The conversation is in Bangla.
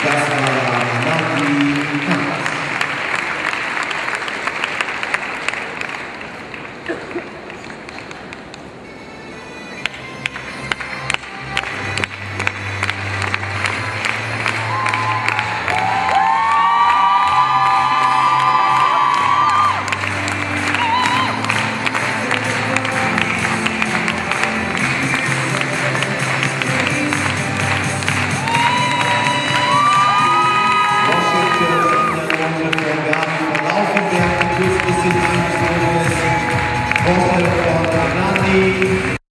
That's Goal for Nazi.